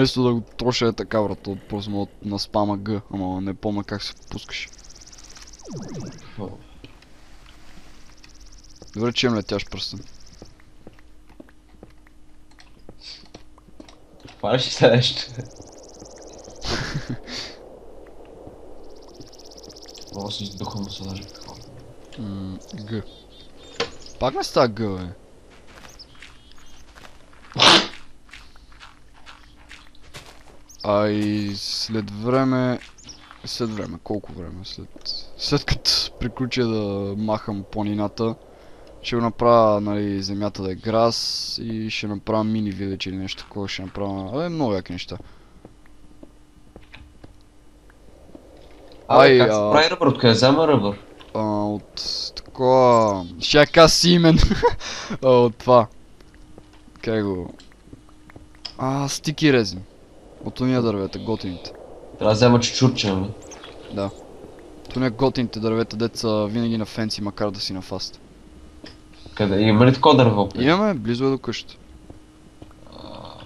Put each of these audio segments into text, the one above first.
Вместо да го троша е така, брат, то просто мога на спама Г, ама не помня как се пускаш. Добре, че имам летящ пръстен. Това ли следващо? Много си издухам да се даже Г. Пак не става Г, бе. А и след време... След време, колко време? След... След като приключя да махам планината, ще го направя, нали, земята да е грас и ще направя мини вилич или нещо такова, ще направя... Абе, много яки неща. Ай, как се прави ръбър? Откъде взема ръбър? А, от такова... Кажа Симен. от това. Как го... А, стики резин. От уния дървета, готините. Трябва да взема чучурче, нали? От уния готините дървета, деца винаги на фенси, макар да си на фаст. Къде? Има ли такова дърво? Имаме, близо е до къщата.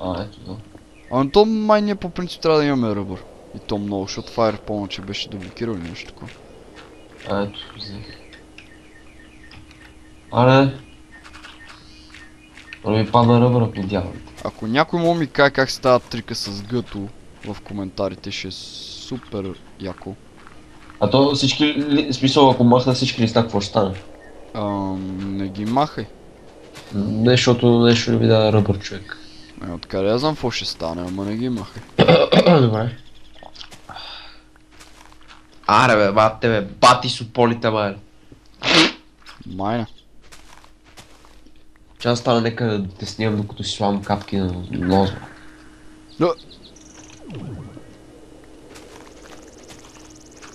А, ето да. Ама то май ние по принцип трябва да имаме ръбър. И то много, защото Fire помня, че беше дубликирал или нещо такова. А, ето, взех. Але... Но ми падна ръбъра при дяволите. Ако някой му ми каже как става трика с гъто в коментарите, ще е супер яко. А то всички, смисъл, ако махна всички листа, какво ще стане? Ам, не ги махай. Не, защото нещо не ви да ръбър човек. Е, откъде я знам какво ще стане, ама не ги махай. Добре. Аре бе, бате бе, бати с уполите бе. Майна. Че аз стана нека да те снимам докато си слагам капки на бе. Но...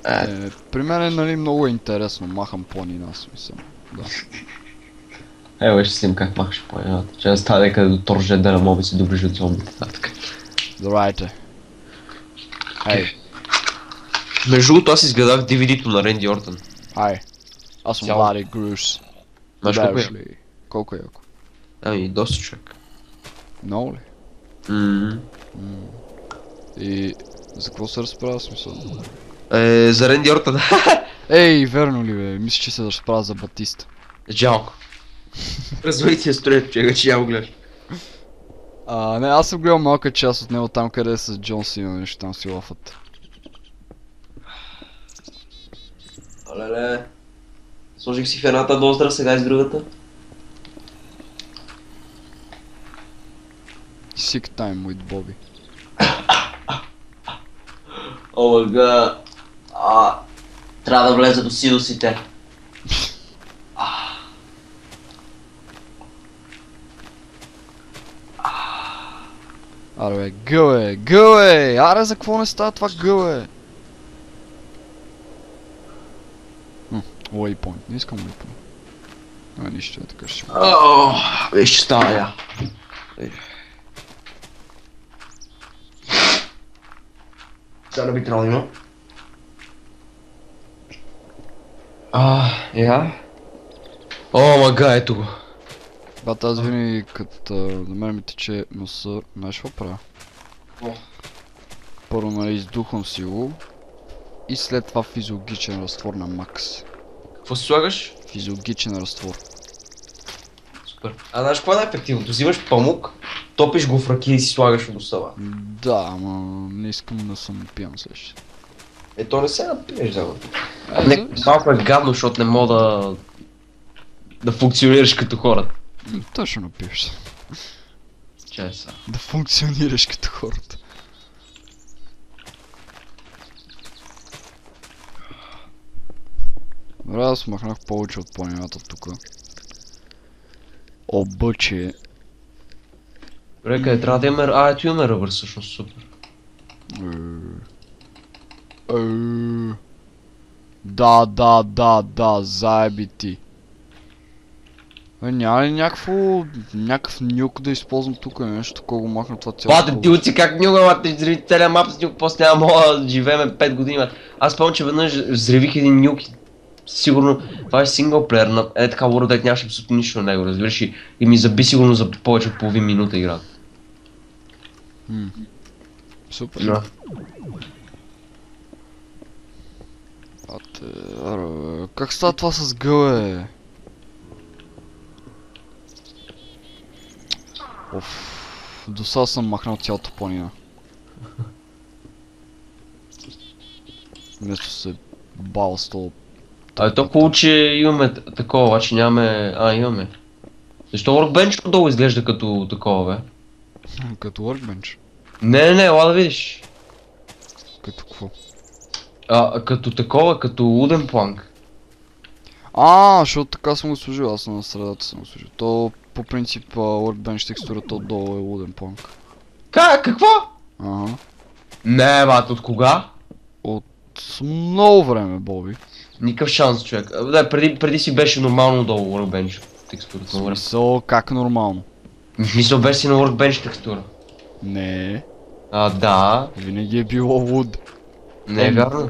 Е, Е, при мен е, нали, много е интересно, махам планина, смисъл. Да. Ево ще снимам как махаш по едната. Че аз стана нека да торже да не мога си доближи от зомбите. Така. Здравейте. Хей, Между другото аз изгледах DVD-то на Ренди Ортън. хай. Аз съм. Влади Грус. Знаеш колко е? Колко е Ами, доста човек. Много ли? Ммм. И за какво се разправя смисъл? Е, за Ренди Ортън. Ей, верно ли бе? Мисля, че се разправя за Батиста. Жалко. Развали ти строят, човек, че я го гледаш. А, не, аз съм гледал малка част от него там, къде е с Джон Сина, нещо там си лафат. Олеле. Сложих си в едната ноздра, сега и с другата. Sick time with Bobby. Омага. А, трябва да влезе до сидосите. Аре гъл е, гъл е! Аре, за какво не става това гъл е? Waypoint, не искам waypoint. А, нищо е така ще виж, става я. Сега да би трябвало да има. А, я. О, мага, ето го. Бат, аз винаги като на мен ми тече носа, знаеш какво правя? Първо нали издухам си го и след това физиологичен разтвор на макс. Какво си слагаш? Физиологичен разтвор. Супер. А знаеш какво е най-ефективното? Взимаш памук, топиш го в ръки и си слагаш в бе. Да, ама не искам да съм пиян също. Е, то не се напиеш, да. бе. Е, Не, малко е гадно, защото не мога да... да функционираш като хората. М, Точно напиеш се. Чай са. Да функционираш като хората. Добре, аз махнах повече от планината тук. Обаче, Къде трябва да имаме... А, ето имаме ръбър всъщност, супер. Да, да, да, да, заеби ти. Е, няма ли някакво, някакъв нюк да използвам тук, нещо такова го махна това цяло. Бате, ти учи как нюга, ма ти взриви целия мап с нюк, после няма мога да живееме 5 години, ма. Аз помня, че веднъж взривих един нюк сигурно това е синглплеер, на е така World Dead нямаше абсолютно нищо на него, разбираш и, и ми заби сигурно за повече от половин минута игра. М. Супер. Да. Ате, аре, бе, как става това с гъл, е? Оф, до сега съм махнал цялата планина. Вместо се бал с то. А то че имаме такова, обаче нямаме... А, имаме. Защо Workbench отдолу изглежда като такова, бе? Като workbench. Не, не, не, ела да видиш. Като какво? А, като такова, като луден планк. А, защото така съм го сложил, аз на средата съм го сложил. То по принцип workbench текстурата отдолу е луден планк. Как? Какво? Ага. Не, бат, от кога? С много време, Боби. Никакъв шанс, човек. Да, преди, преди си беше нормално долу Workbench текстурата. смисъл, как нормално? В смисъл беше си на Workbench текстура. Не, А, да. винаги е било луд. Не е вярно.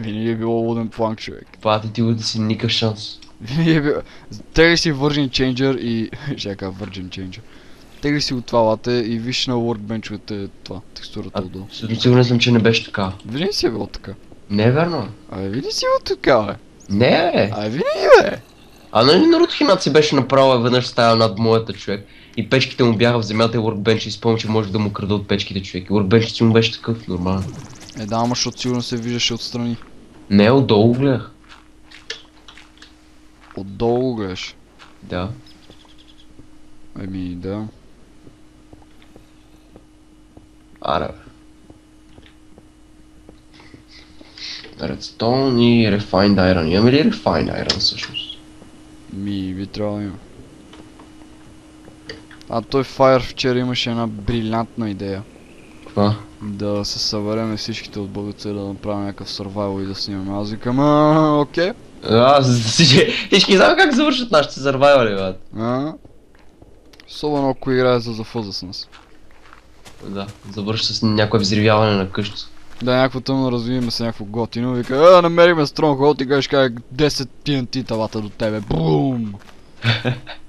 Винаги е било луден планк, човек. Бати ти да си никакъв шанс. Винаги е било... Тегли си Virgin Changer и... Ще кажа Virgin Changer. Тегли си от това лате и виж на workbench това, текстурата отдолу. сигурен съм, че не беше така. Винаги си е било така. Не е вярно. Абе, винаги си е било така, бе. Не е. Абе, винаги, бе. А нали Наруто Хинаци беше направил веднъж стая над моята човек. И печките му бяха в земята и Workbench и спомням, че може да му крада от печките човек. И Workbench си му беше такъв нормален. Е, да, ама защото сигурно се виждаше отстрани. Не, отдолу гледах. Отдолу гледаш. Да. Еми, да. Аре. Redstone и Refined Iron. Имаме ли Refined Iron всъщност? Ми, би трябвало да има. А той Fire вчера имаше една брилянтна идея. Каква? Да се събереме всичките от българите да направим някакъв survival и да снимаме. Аз викам, а, окей. А, всички, всички знам как завършат нашите survivali, брат. А? Особено ако играе за зафъза с нас. Да, завърши с някое взривяване на къща. Да, някакво тъмно развиеме се някакво готино, вика, а, намериме Stronghold и кажеш как 10 TNT тавата до тебе. Бум!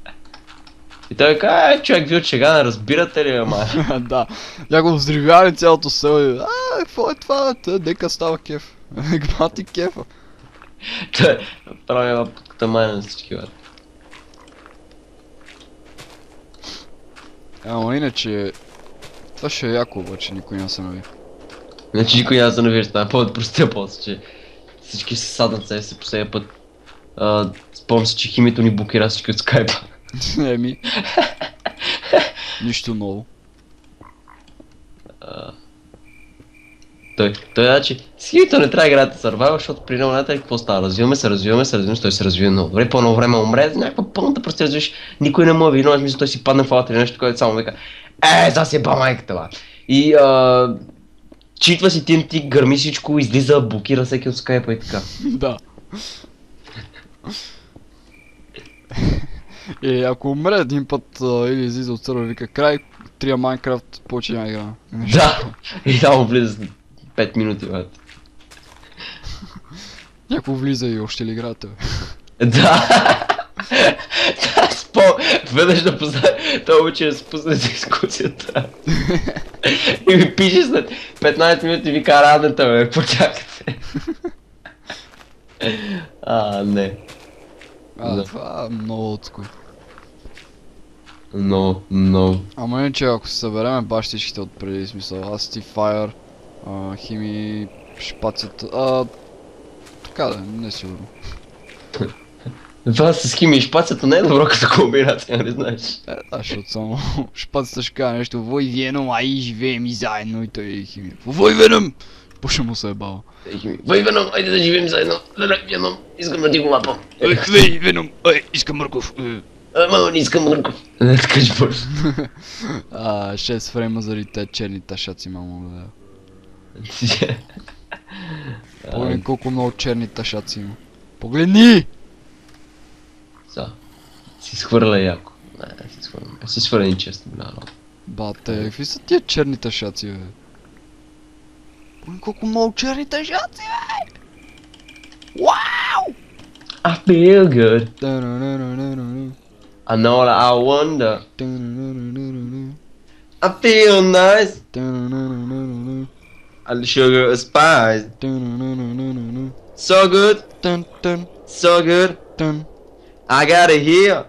И той каза, е, човек, вие от шега не разбирате ли, ама? да, някакво взривяване цялото село и, а, какво е това? Та, дека става кеф. Гмати кефа. Той прави една путката майна на всички, брат. Ама иначе, това ще е яко, обаче никой няма се нави. Значи никой няма се навижда, това е повод простия после, че всички се саднат себе си последния път. А, спомням се, че химито ни блокира всички от скайпа. Еми. Нищо ново. Той, той значи, с химито не трябва да играете survival, защото при него знаете ли какво става? Развиваме се, развиваме се, развиваме се, той се развива много. Добре, по едно време умре, някаква пълната прости развиваш, никой не му е виновен, в смисъл той си падне в алата или нещо, което само вика, е, за си е ба майката, ба. И а, читва си TNT, гърми всичко, излиза, блокира всеки от скайпа и така. да. И ако умре един път а, или излиза от сървър, вика край, трия Майнкрафт, повече няма игра. Да, и само влиза с 5 минути, брат. Някой влиза и още ли играете, бе? Да. Спо... Веднъж да позна... Той учи да се пусне дискусията. И ми пише след 15 минути вика радната, бе, какво чакате? А, не. А, Да. това е много отской. Но, но. Ама иначе ако се събереме баш всичките от преди смисъл, аз ти Fire, а, Хими, Шпацията, а, така да, не е сигурно. Това с химия и шпацията не е добро като комбинация, не знаеш. Е, да, защото само Шпацията ще каже нещо, вой Веном, ай живеем и заедно и той е Хими. Вой Веном! Пуша му се е баба. Ей, химия. Вай, Веном, айде да живеем заедно. Леле, Веном, искам да ти го лапам. Ей, хвей, Веном, ей, искам мърков. е. Ама не искам мърков. Не, бъдеш. А, 6 фрейма заради те черни ташаци, мамо, да. Погледни колко много черни ташаци има. Погледни! Са. Си схвърля яко. Не, си схвърля. Си схвърля ни често, бля, но. Бате, какви са тия черни ташаци, бе? Wow! I feel good. I know that I wonder. I feel nice. And the sugar is spice. So good. So good. I got it here.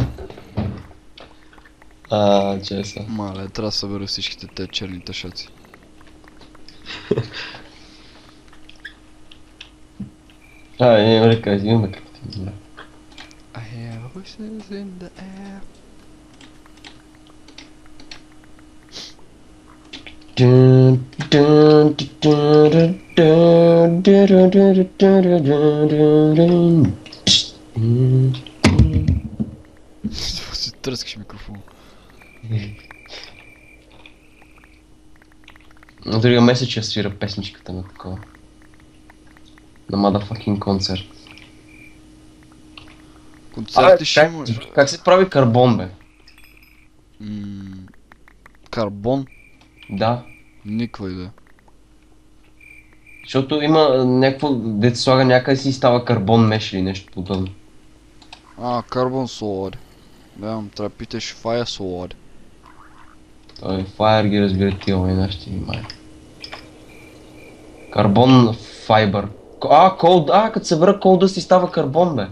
А, чеса. Мале, трябва да събера всичките те черни тъшаци. А, имаме ли къде? Имаме къде. Добре. I have voices in the air. Dun, dun, dun, dun, dun, dun, dun, dun, dun, dun, dun. М. си тръскаш микрофон. На другия месец ще свира песничката на такова. На motherfucking концерт. Концерти ще как, имаш. как се прави карбон, бе? М, Карбон? Да. Никаква идея. Защото има някакво, дете слага някъде си става карбон меш или нещо подобно. А, карбон солари. Да, трябва да питаш Fire солари. Той Fire ги разбира тия война ще ни май. Карбон файбър. А, кол, а, като се върна кол да си става карбон, бе.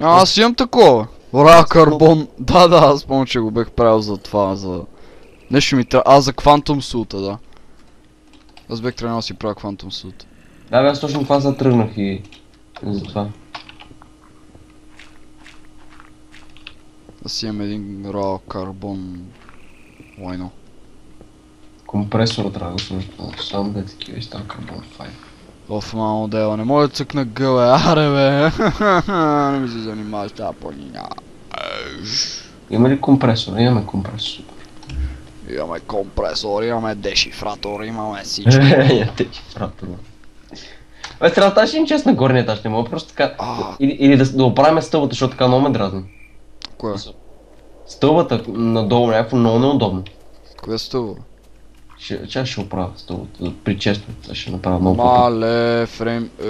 А, аз имам такова. Ра, карбон. Да, да, аз помня, че го бех правил за това, за... Нещо ми трябва. А, за Quantum Suit, да. Аз бех трябвало да си правя Quantum Suit. Да, бе, аз точно това се тръгнах и... Затова. Аз имам един Ра, карбон... Лайно. Компресор трябва да го сложа. Само да е такива и става карбон файбър. Оф, мамо дела, не мога да цъкна гъбе, аре бе. не ми се занимаваш тази планина. Има ли компресор? Имаме компресор. Имаме компресор, имаме дешифратор, имаме всичко. Я те фратора. Бе, трябва да ще им чест на горния етаж, не мога просто така... Или да, да оправим стълбата, защото така много ме дразни. Кое? Стълбата надолу някакво много неудобно. Кое става? Ще, чак ще оправя стълбата, това ще направя много Мале, фрейм... е,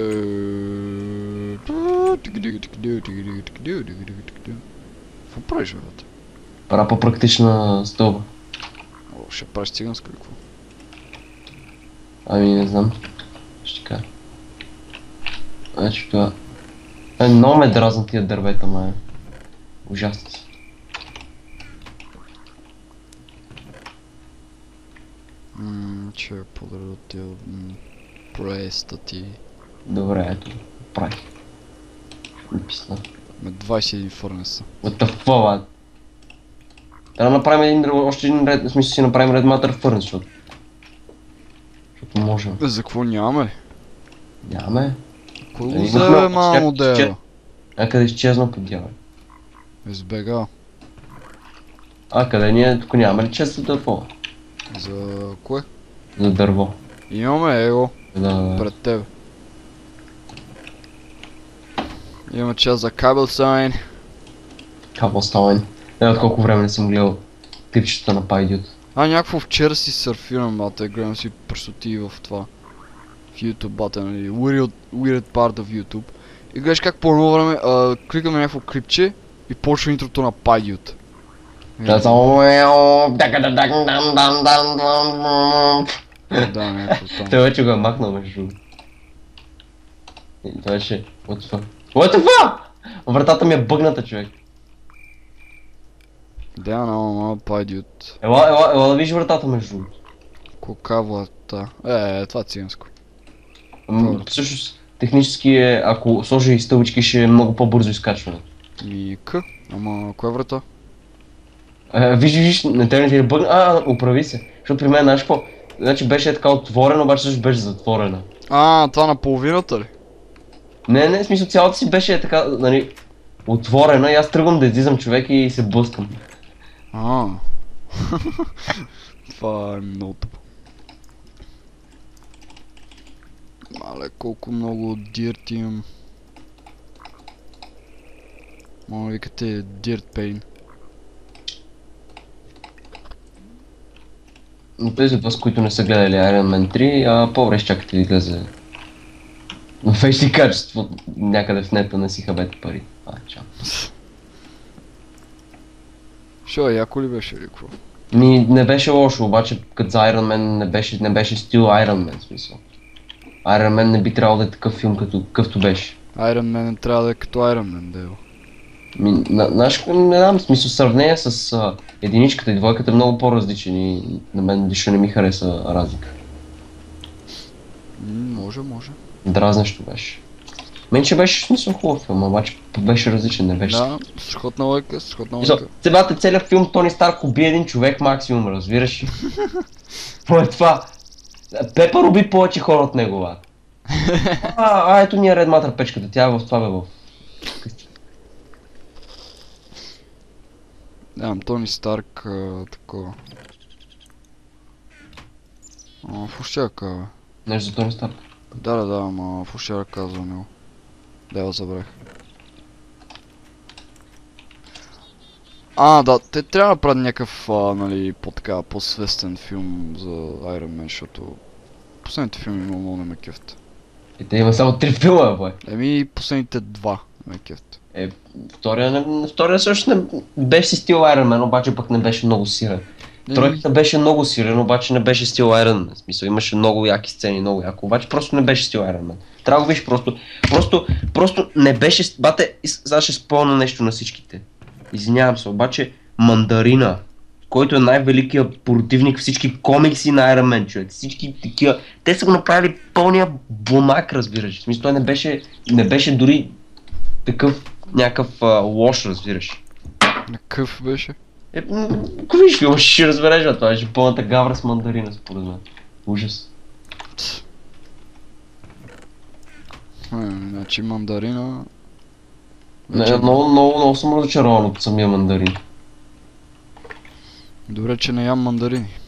Какво правиш, бе? Правя по-практична стълба. О, ще правиш циганска какво? Ами не знам. Ще кажа. Значи това... Е, много ме дразнат тия дървета, май. Ужасно са. Тия м, преста ти. Добре, ето. Правих. Написна. Ме 21 фърнеса. What the fuck? Трябва да направим един, още един ред, в смисъл си направим Red Matter Furnace, защото... Защото можем. За какво нямаме? Нямаме. Кой Е, го имахме взе, от мамо дела? Някъде изчезна по дявол. Избегал. А, къде ние тук нямаме ли чест за дърво? За кое? За дърво. Имаме его Да, пред тебе. Имаме час за сайн. Cobblestone. Не, от колко време не съм гледал клипчета на Пайдиот. А, някакво вчера си сърфирам, бате, гледам си пръстоти в това. В YouTube, бате, нали, weird, weird part of YouTube. И гледаш как по едно време а, кликам на някакво клипче и почва интрото на Пайдиот. Да, само... Да, някакво там. Той вече го е махнал между другото. И Той вече... What the fuck? What the fuck? Вратата ми е бъгната, човек. Да, но, но, Пайдиот. Ела, ела, ела да видиш вратата между другото. Кокавлата. Е, това е циганско. М, Добре. Всъщност, технически е, ако сложи и стълбички, ще е много по-бързо изкачване. Ми К. Ама, коя врата? Е, Виж, виж, не те не ти е бъгна. А, оправи се. Защото при мен, знаеш какво? Значи беше така отворена, обаче също беше затворена. А, това на половината ли? Не, не, в смисъл цялата си беше така, нали, отворена и аз тръгвам да излизам човек и се блъскам. А. Това е много тъпо. Мале, колко много дирт имам. Да викате Dirt Pain. Тези от вас, които не са гледали Iron Man 3, а по-добре чакате да излезе В HD качество някъде в нета не си хабете пари. А, чао. Шо, яко ли беше или какво? Ми не беше лошо, обаче като за Iron Man не беше, не беше стил Iron Man смисъл. Iron Man не би трябвало да е такъв филм като какъвто беше. Iron Man не трябва да е като Iron Man, Дейл. Ми, на, наш, не знам, смисъл сравнение с а, единичката и двойката е много по-различен и на мен лично не ми хареса разлика. М, може, може. Дразнещо беше. Мен че беше смисъл хубав филм, обаче беше различен, не беше. Да, сходна лойка, сходна лойка. Цебата целият филм Тони Старк уби един човек максимум, разбираш ли? Какво е това? Пепър уби повече хора от него. А, а, ето ни е Ред Матър печката, тя е в това бе в... Нямам, Тони Старк, а, такова. А, ущия бе. Нещо за Тони Старк. Да, да, да, ама ущия казва него. Да, я забрах. А, да, те трябва да правят някакъв, а, нали, по-така, по-свестен филм за Iron Man, защото последните филми много, много не ме кефт. И те има само три филма, бе. Еми, последните два не ме кефт. Е, втория, не, втория също не беше стил Iron Man, обаче пък не беше много сирен. Тройката беше много силен, обаче не беше стил Iron Man. В смисъл имаше много яки сцени, много яко, обаче просто не беше стил Iron Man. Трябва да го виж просто. Просто, просто не беше... Бате, сега ще спомня нещо на всичките. Извинявам се, обаче Мандарина, който е най-великият противник всички комикси на Iron Man, човек. Всички такива. Те са го направили пълния бунак, разбираш. В смисъл той не беше, не беше дори такъв някакъв а, лош, разбираш. На къв беше? Е, ако виж филма, ще разбереш, а това беше пълната гавра с мандарина, според мен. Ужас. Е, значи мандарина... Не, много, много, много съм разочарован от самия мандарин. Добре, че не ям мандарини.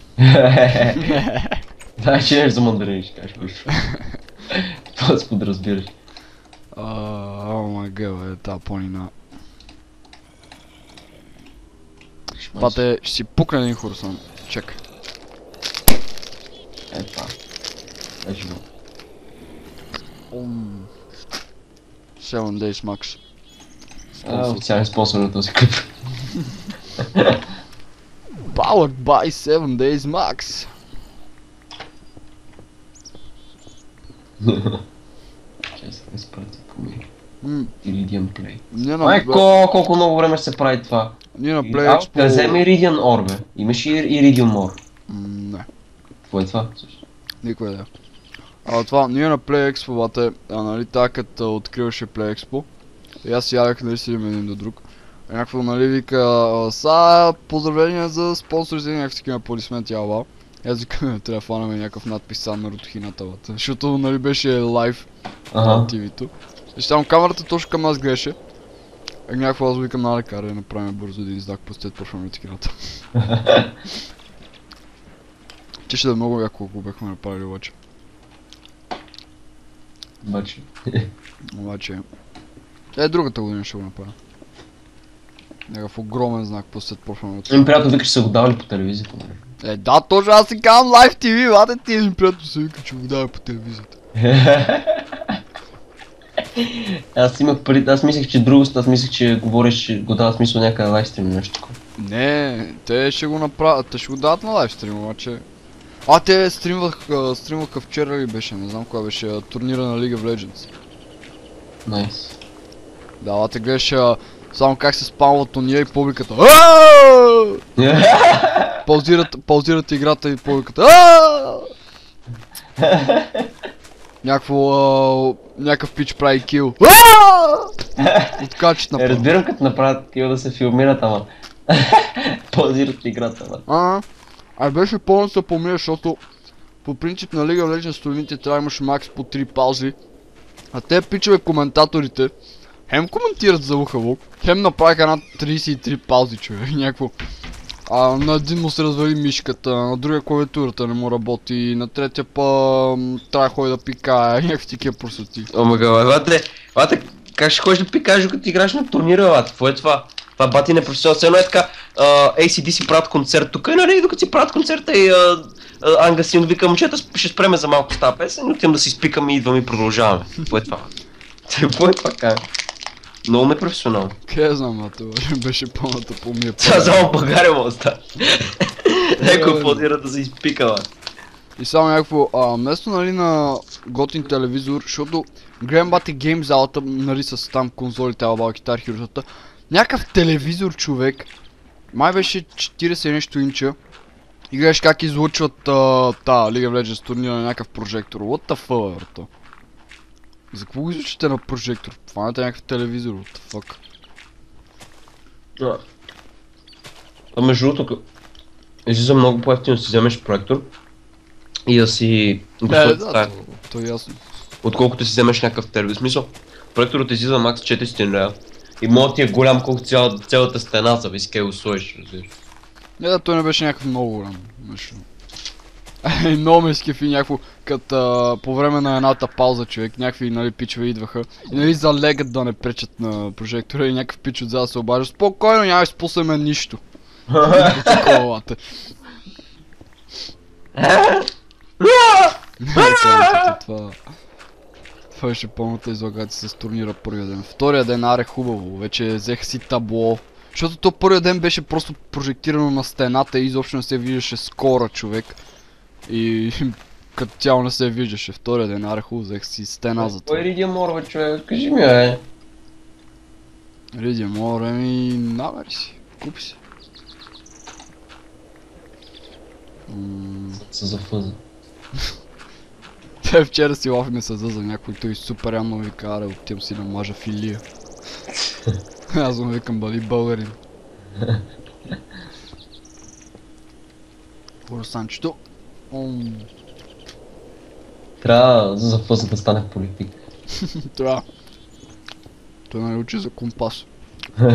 Да, че нещо за мандарин ще кажеш. Това се подразбираш. О май гъл, е та планина. Пате, ще си пукне един хорсан. Чакай. Е, това. Е, живот. Ом. 7 Days Max. А, официален спонсор на този клип. Powered by 7 Days Max. Изпрати по ми. М, Iridium Play. Ние на, Майко, колко много време се прави това. ние на Play Expo... Казем Iridium Ore, бе. Имаш и Iridium Ore. М, Не, Какво е това? Също. никой да. А това, ние на Play Expo, бате, а, нали, така като откриваше Play Expo, и аз ядах, нали, седим един до друг. Някакво, нали, вика, са, поздравления за спонсорите, някакви такива аплодисменти, ала. Аз викам, трябва да фанаме някакъв надпис сам на Рутхината, бате. Защото, нали, беше лайв на. TV-то. И щом камерата точно към нас гледаше. И някакво аз викам, нали, карай, направим бързо един знак, пустят почваме Рутхината. Че ще да е много яко, ако бяхме направили обаче. Обаче. Обаче... Е, другата година ще го направя. Някакъв огромен знак пустят почваме от Им приятел вика, че са го давали по телевизията. нали? Е, да, точно аз си казвам лайв TV, ваде ти един приятел се вика, че го дава по телевизията. Аз имах пари, аз мислех, че друго, аз мислех, че говориш, че го дава смисъл някъде лайвстрим нещо такова. Не, те ще го направят, те ще го дадат на лайв стрим, обаче... А, те стримвах, стримваха вчера ли беше, не знам кога беше, турнира на League of Legends. Найс. Да, а те гледаш само как се спамва турнира и публиката. Паузират, паузират играта и публиката. Някакво, а, някакъв пич прави кил. Откачат Е, разбирам като направят такива да се филмират, ама. Паузират играта, ама. А, а беше пълно се помия, защото по принцип на of Legends страните трябва да имаш макс по 3 паузи. А те пичове коментаторите хем коментират за ухаво, хем направиха една 33 паузи човек, някакво. А на един му се развали мишката, на другия клавиатурата не му работи, на третия па трябва ходи да пикае, някакви такива просоти. Омага, бе, бате, бате, как ще ходиш да пикаш, като играш на турнира, бате? Какво е това? Това бати не професионал. Все едно е така, а, ACD си правят концерт тук и нали, докато си правят концерта и а, а, Ангасин вика, момчета, ще спреме за малко тази песен, и отивам да си спикаме и идваме и продължаваме. Какво е това? Какво е това? Много ме професионално. Къде знам, а това беше пълната помия. Сега само България му остава. Някой Е. подира да се изпикала. И само някакво, а, вместо нали на готин телевизор, защото гледам бати гейм залата, нали с там конзолите, алба, китар, хиротата, някакъв телевизор човек, май беше 40 и нещо инча, и гледаш как излучват а, та League of Legends турнира на някакъв прожектор. What the fuck? За какво го излучите на прожектор? Фанете някакъв телевизор, what the fuck? А, а между другото, излиза много по-ефтино да си вземеш проектор и да си го Е, в да, стая, то, е ясно. отколкото си вземеш някакъв телевизор. Смисъл, проекторът излиза макс 400 лева. И моят ти е голям колко цяла, цялата стена, зависи къде го сложиш, разбираш. Не, да, той не беше някакъв много голям. Нещо. Е, много ме скефи някакво, като по време на едната пауза човек, някакви нали, пичове идваха и нали залегат да не пречат на прожектора и някакъв пич отзад се обажда. Спокойно, няма да изпуснем нищо. Не, това, това, беше пълната излагация с турнира първия ден. Втория ден аре хубаво, вече взех си табло. Защото то първия ден беше просто прожектирано на стената и изобщо не се виждаше скора човек. И като цяло не се виждаше. Втория ден аре хубаво, взех си стена за това. Кой Ридия Морва, човек? Кажи ми, е. Риди, море ми намери си. Купи си. М, Са за фъза. Те вчера си лафиме се за някой, той супер явно ви кара, отивам си да мажа филия. Аз му викам бъди българин. Хоросанчето. Трябва за фъза да стане политик. Това. Той нали учи за компас.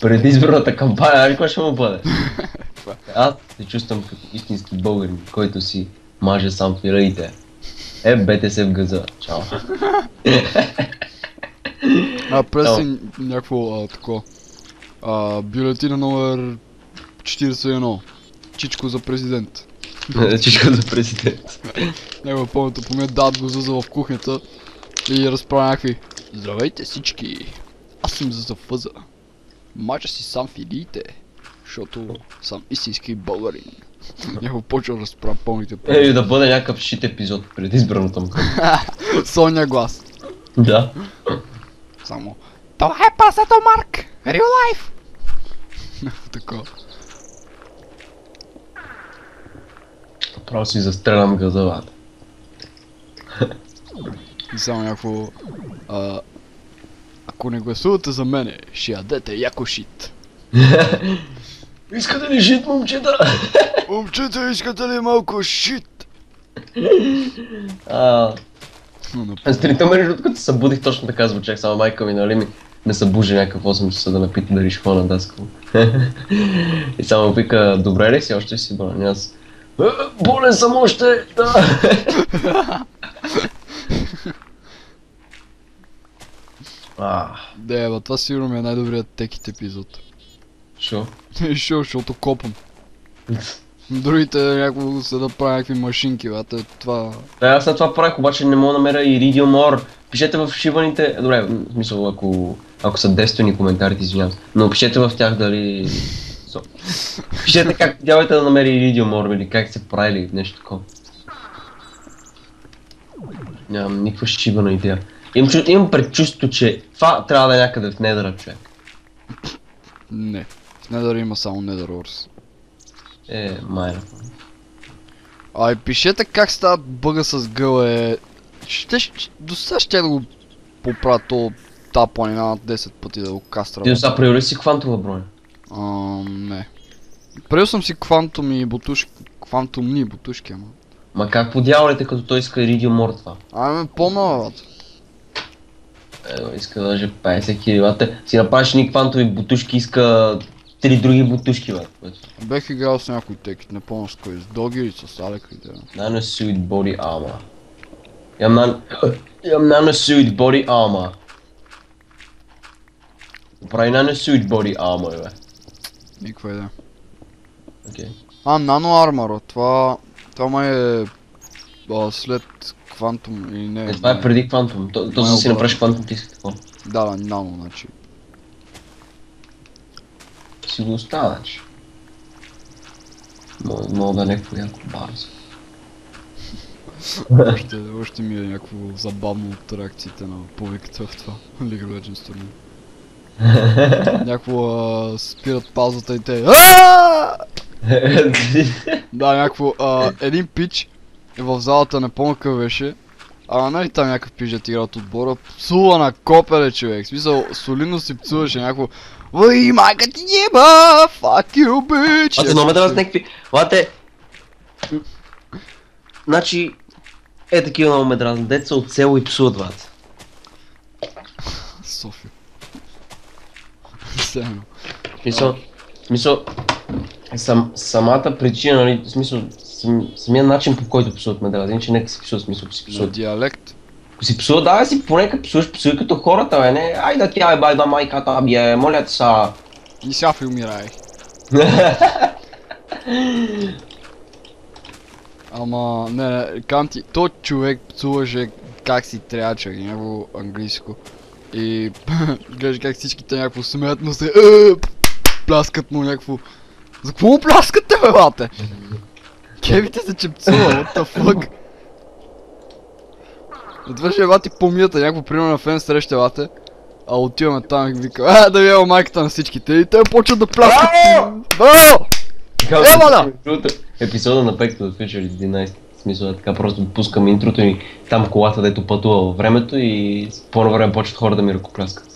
Преди изборната кампания, ами какво ще му бъде? Аз се чувствам като истински българин, който си маже сам фираите. Е, БТС в гъза. Чао. А, преси някакво а, тако. А, бюлетина номер 41. Чичко за президент. Всичко за президент. Него пълното помия дад го зъза в кухнята и разправя някакви Здравейте всички! Аз съм за фъза. Мача си сам филиите, защото съм истински българин. Него почва да разправя пълните пълни. да бъде някакъв шит епизод преди избраната му. Соня глас. Да. Само. Това е прасето Марк! Real life! Такова. Право си застрелям газовата. И само някакво... А, ако не гласувате за мене, ще ядете яко шит. Искате ли шит, момчета? Момчета, искате ли малко шит? А, Но на Стрите между като се събудих точно така звучах, само майка ми, нали ми ме събужи някакъв 8 часа да напита дали ще на даска. и само вика, добре ли си, още си? И аз, «Е, болен съм още, да. А, Да, бе, това сигурно ми е най-добрият текит епизод. шо? Шо, защото копам. Другите някакво се да правя някакви машинки, бе, това... Да, аз след това правих, обаче не мога да намеря Iridium Ore. Пишете в шиваните, добре, в смисъл, ако, ако са действени коментарите, извинявам. Но пишете в тях дали... So. Пишете как дявайте да намери Iridium Ore или как се прави или нещо такова. Нямам никаква шибана идея. Чу... имам предчувство, че това трябва да е някъде в недъра, човек. Не. В Nether има само Nether Wars. Е, майна. Ай, пишете как става бъга с гъл е... Ще, ще, до сега ще да го поправя то та планина на 10 пъти да го кастра. Ти сега приори си квантова броня. Ам, не. Правил съм си квантум и бутушки, квантумни бутушки, ама. Ма как по дяволите, като той иска Ore това? Ами, по-нова, брат. Ево, иска даже 50 хиляди. Си направиш ни квантови бутушки, иска три други бутушки, бе. Бех играл с някой текст, не помня с кой, с Доги или с Алек или да. Nanosuit body armor. Имам нан... Имам nanosuit body armor. Прави nanosuit body armor, бе. Никаква идея. Окей. А, нано армора. Това... Това май е... А, след квантум или не. Е, това е преди квантум. То, то за да си направиш квантум ти иска такова. Да, да, нано, значи. Си го остава, значи. Мога, да е някакво яко бързо. още, още ми е някакво забавно от реакциите на публиката в това League of Legends турнир. Някакво спират паузата и те! Да, някакво, един пич в залата, не помня какъв беше, а нали там някакъв пич да ти игра от отбора, псува на копеле човек, в смисъл солидно си псуваше някакво Ой, майка ти еба, fuck you bitch! Лате, много ме дразни някакви... Лате... Значи... Е, такива много ме дразни. Деца от село и псуват вас. София. Смисъл... В смисъл... Сам, самата причина, нали, в смисъл, сам, самия начин по който псуват ме дразни, че нека си псуват, смисъл, ако си псуват. диалект. Ако си псуват, да, си поне като псуваш, псувай като хората, бе, не, ай да тя е бай да майката, бе, моля те са. И сега ви умирай. Ама, не, не, кам ти, то човек псуваше как си трябва човек, някакво английско. И гледаш как всичките някакво смеят му се, е, пляскат му някакво. За какво му пляскате, бе, бате? Кевите се, че псува, what the fuck? Отвърши бати помията, някакво примерно на фен среща бате. А отиваме там и вика, а да ви майката на всичките и те почват да пляскат. Браво! Да! Другото, Епизода на Пекто от Future 11. В смисъл е така, просто пускам интрото и там колата, дето пътува във времето и по едно време почват хора да ми ръкопляскат.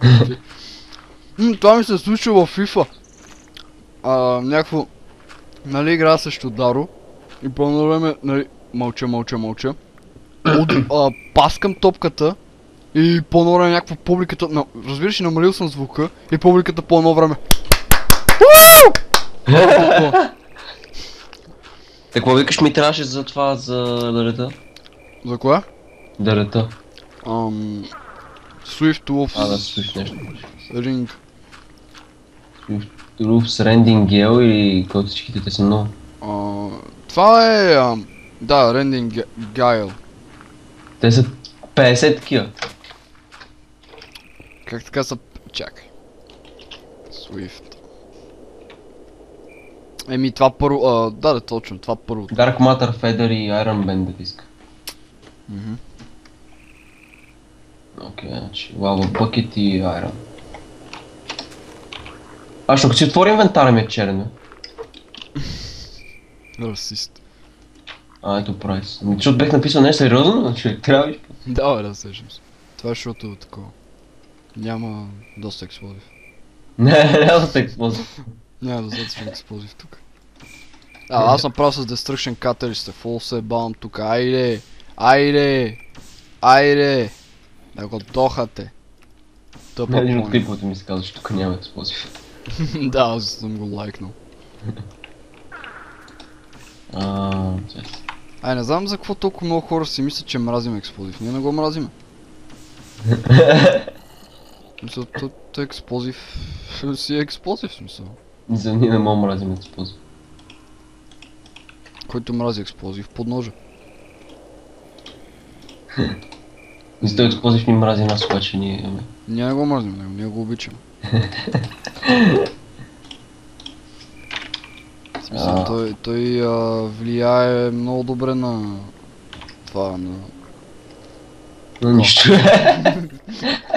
Това ми се случва в FIFA. А, някакво... Нали игра срещу Даро. И по едно време, нали, мълча, мълча, мълча. От, а, паскам топката. И по едно време някаква публиката... На, разбираш ли, намалил съм звука. И публиката по едно време. Какво викаш ми трябваше за това, за дърета? За кое? Дърета. Ам... Swift Wolves А, да, слушай нещо. Ring. Руфс, Рендинг, Гел или кой от всичките те са много? А, това е... Ам, да, Rending Gail. Те са 50 такива. Как така са... Чакай. Swift. Еми това първо... А, да, да, точно, това първо. Dark Matter, Feather и Iron Bandit иска. Мгм. Окей, значи Lava Bucket и Iron. А, ще си отвори инвентара ми е черен, бе. Расист. А, ето прайс. Ами, защото бех написал нещо сериозно, човек, трябва ли? Да, бе, да сещам се. Това е защото такова. Няма доста експлозив. Не, няма те експлозив. Няма достатъчно експлозив тук. А, аз съм прав с Destruction Catalyst, фул се бам тук, айде! Айде! Айде! Да го дохате. Тъпа Един от клиповете ми се казва, че тук няма експлозив. да, аз съм го лайкнал. Ай, не знам за какво толкова много хора си мислят, че мразим експлозив. Ние не го мразиме. Мисля, експлозив си е експлозив, смисъл. За ние не мога мразим експлозив. Който мрази експлозив, под ножа. И за експлозив ни мрази нас, обаче ние имаме. Ние не го мразим, ние го обичаме. Смисъл, А. той, той а, влияе много добре на това, на... Но нищо.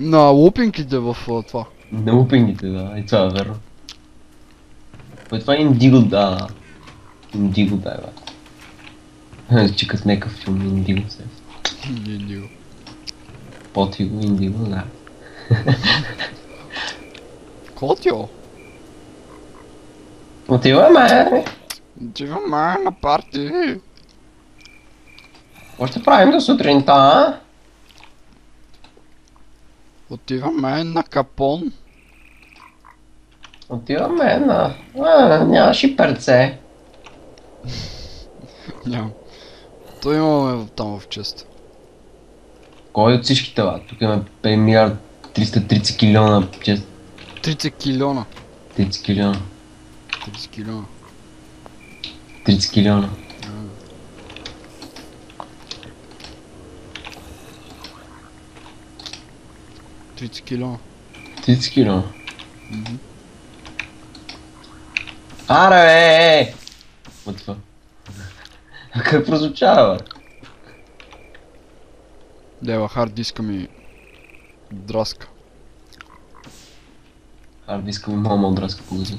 На лупинките в а, това. На лупингите, да, и това е верно. Бе, това е Индиго, да. Индиго, да, бе. Звучи като някакъв филм, Индиго се. Него. Потиго, Индиго, да. Котио! Отиваме! Отиваме на парти! Какво ще правим до сутринта, а? Отиваме на Капон. Отиваме на... А, нямаш и перце. Нямам. То имаме там в чест. Кой от всичките, ба? Тук имаме 5 милиард 330 килиона, чест. 30 килиона. 30 килиона. 30 килиона. 30 килиона. А, 30 килиона. 30 килиона. Мгм. Аре, бе, е! What the fuck? Как прозвучава? Дева, хард диска ми драска. Хард диска ми мама отраска по газа.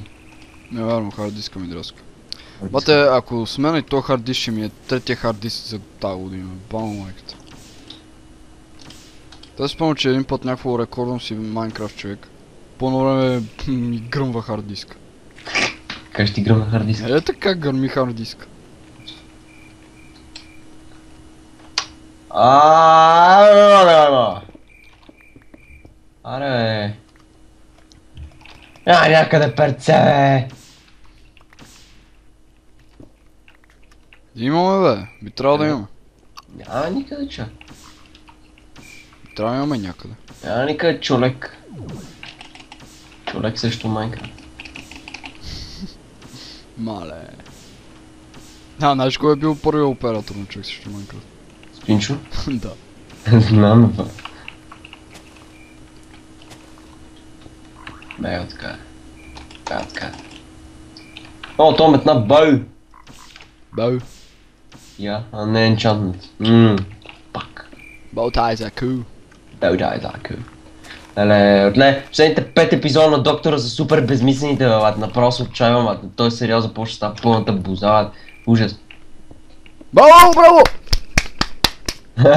Не вярвам, хард диска ми драска. Бате, ако смена и то хард диск ще ми е третия хард диск за тази година. Бам майката. Те спомням, че един път някакво рекордвам си Майнкрафт човек. По време ми гръмва хард диск. Как ще ти гръмна хард диска? Е така гърми хард диск. Ааа, Аре, бе. А, някъде перце, бе. Имаме бе, би трябвало да Е. имаме. Няма никъде, чак. Трябва имаме някъде. Няма никъде човек. Човек срещу Майнкрафт. Мале. А, знаеш кой е бил първият оператор на човек срещу Майнкрафт? Спинчо? да. Знам, бе. Бе, така е. Бе, така. О, то метна бау! Бау. Я, а не енчантмент. Ммм, пак. Bow ties are cool. Да, да, да, къл. Леле, отле, последните пет епизода на доктора са супер безмислените, бе. Направо се отчаявам, бат. Той сериал започва да става пълната буза, бат. Ужас. Браво, браво!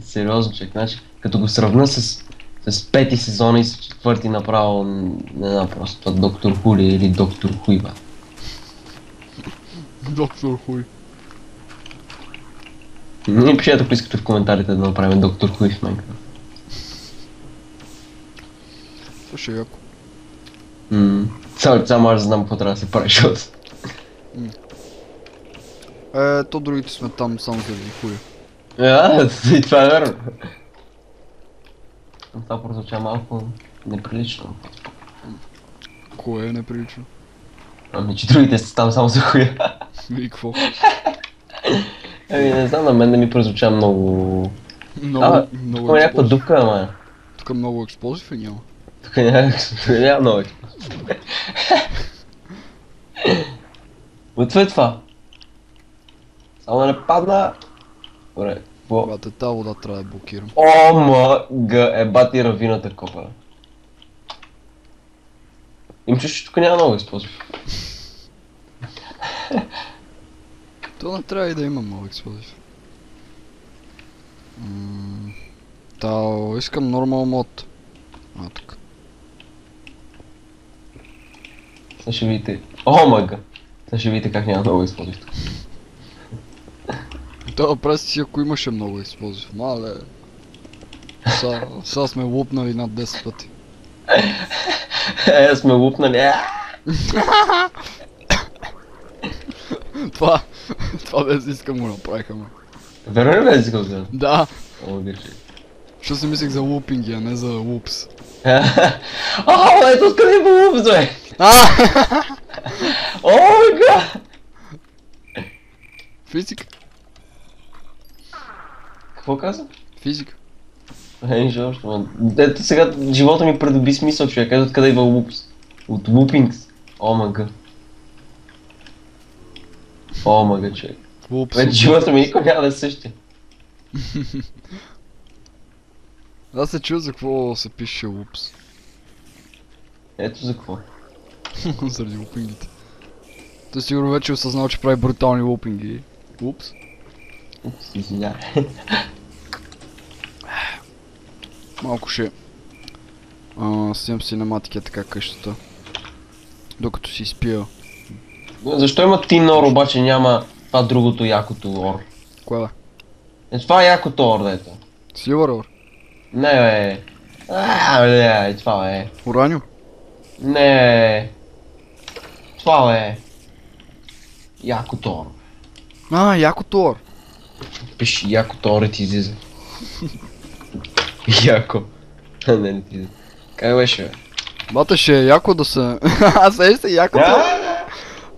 Сериозно, човек. Значи, като го сравна с, с пети сезона и с четвърти направо, не знам просто, това доктор Хули или доктор Хуй. Доктор Хуй. Не пишете, ако искате в коментарите да направим доктор Хуй в Майнкрафт. Е яко. Ммм. Само, само аз знам какво трябва да се прави, защото... Е, то другите сме там само заради хуя. А, и това е верно. Това прозвуча малко неприлично. Кое е неприлично? Ами, че другите са там само за хуя. И какво? Ами, не знам, на мен не ми прозвуча много... Много, А, много Тук някаква експлозив. дупка, ама... Тук много експлозив е няма. Тук няма, няма много. От това е това. Само да не падна. Добре, какво? Когато тази вода трябва да блокирам. О, мага, е бати равината копа. Им чуш, че тук няма много използваш. То не трябва и да има много експлозив. М, Та, искам нормал мод. А, тук. Сега ще видите. О, мага. Сега ще видите как няма много използваш тук. Това представи си, ако имаше много експлозив. Мале. Са, сега сме лупнали над 10 пъти. Е, сме лупнали. Е, Това, това без искам го направиха, ме. Верно ли бе искал да? Да, О, дирче. защото си мислех за лупинги, а не за лупс. О, ето откъде има луп, бе! А! О, мага! Физика. Какво каза? Физика. Е, нищо общо. Ето сега живота ми придоби смисъл, човек. Ето откъде идва лупс. От лупингс. О, мага. О, мага, човек. Лупс. Вече живота ми никога няма да е същия. Аз се чуя за какво се пише лупс. Ето за какво. Заради лупингите. Той сигурно вече е осъзнал, че прави брутални лупинги. Упс. Упс, извинявай. Малко ще а, снимам синематики така къщата. Докато си изпия. Защо има Тин Ор, обаче няма това другото якото Ор? Кое бе? Е, това е якото Ор, дето. Силвър ор? Не, бе. А, бе, е, това е. Ураниум? Не. Това е. Якото Ор. А, якото ор. Пиши якото Ор и ти излиза. Яко. Не, не ти. Как беше, бе? Бата ще е яко да се... Аз е се яко да...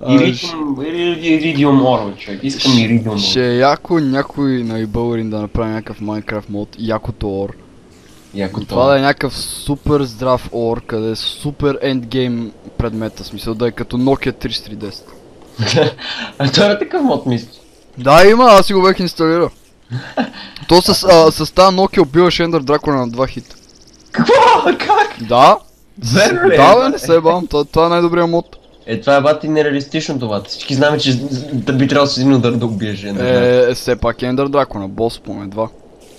Иридиум, Иридиум Оро, човек. Искам Иридиум Оро. Ще е яко някой на българин да направи някакъв Minecraft мод, якото ор. Яко Това да е някакъв супер здрав ор, къде е супер ендгейм предмета, смисъл да е като Nokia 3310. А той е такъв мод, мисля. Да, има, аз си го бях инсталирал. То с, а, с тази Nokia убиваш Ender Дракона на 2 хита. Какво? Как? Да? Верно ли? е? Да, бе, не се бавам, това, това е най-добрият мод. Е, това е бати нереалистично това. Всички знаем, че да би трябвало с един удар да убиеш една. Е, е, все пак е Ender Дракона, бос поне два.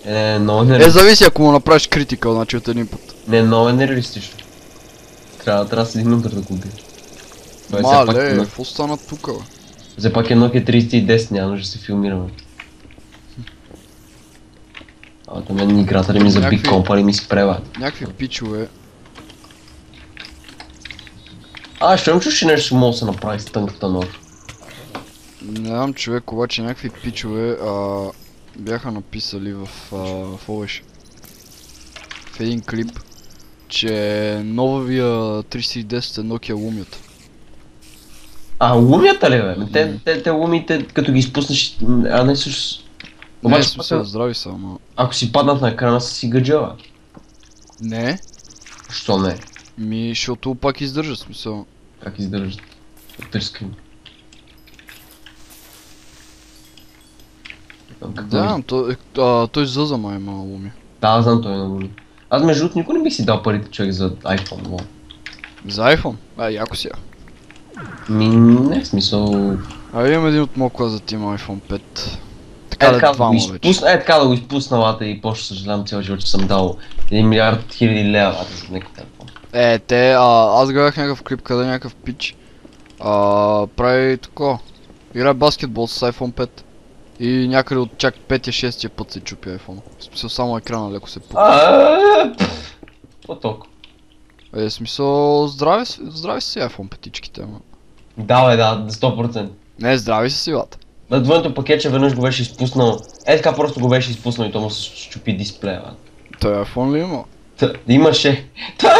Е, много Е, нереалистично. зависи ако му направиш критикал, значи от един път. Не, много е нереалистично. Трябва, трябва с един удар да го убиеш. Е Мале, какво стана тука, бе? Все пак е Nokia 3010, няма нужда да се филмираме. А, да мен играта ли ми за Big Някакви- Company ми спрева. Някакви пичове. А, ще чуш, че нещо може да се направи с тънката нож. Не знам човек, обаче някакви пичове а, бяха написали в, а, в беше? В един клип, че новия 310 е Nokia Lumia. А, лумията ли бе? Ме, Те, те, те лумите, като ги изпуснеш, а не. Не, в Обаче, смисъл, пък, здрави са, ама... ако си паднат на екрана, са си гъджава. Не, Що не? Ми, защото пак издържа, смисъл. Как издържат? Търска им. Да, знам, той, е, а, той зъза май има Lumia. Да, знам той е много ли. Аз между другото никой не бих си дал парите човек за iPhone. Но... За iPhone? А, яко си я. Ми, не в смисъл... А имам един от клас за ти има iPhone 5. Така Е да така, двама вече. изпусна, е така да го изпусна лата и после съжалявам цял живот, че съм дал 1 милиард хиляди лева лата за телефон. Е, те, а, аз гледах някакъв клип, къде някакъв пич а, прави тако. Играе баскетбол с iPhone 5. И някъде от чак 5-6 път се чупи iPhone. В смисъл само екрана леко се пука. А, пф, Какво толкова? Е, смисъл здрави, здрави си iPhone петичките, ама. Да, бе, да, 100%. Не, здрави си лата. На двойното пакетче веднъж го беше изпуснал. Е така просто го беше изпуснал и то му се щупи дисплея. бе. Той iPhone ли има? Та, имаше. Това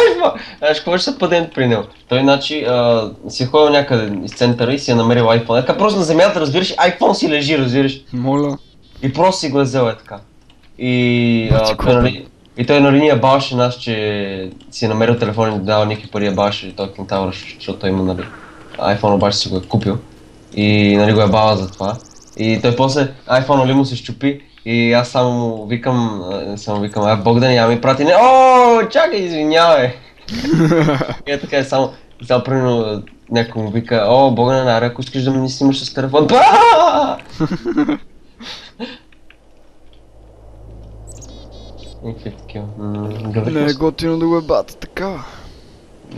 е какво ще са паден при него? Той, значи, а, си е ходил някъде из центъра и си е намерил iPhone. Е така просто на земята, разбираш, iPhone си лежи, разбираш. Моля. И просто си го е взел е така. И, а, той, нали, и той нали ни ябаваше нас, че си е намерил телефон и да дава някакви пари ябаваше той кентавър, защото той има нали, iPhone обаче си го е купил. И нали го ябава за това. И той после iPhone нали му се щупи и аз само викам, само викам, а Богдан я ми прати, не, о, чакай, извинявай. и е така е само, само примерно някой му вика, о, Богдан, аре, ако искаш да ме снимаш с телефон, Ба! Някакви такива. Не е готино да го е бата така.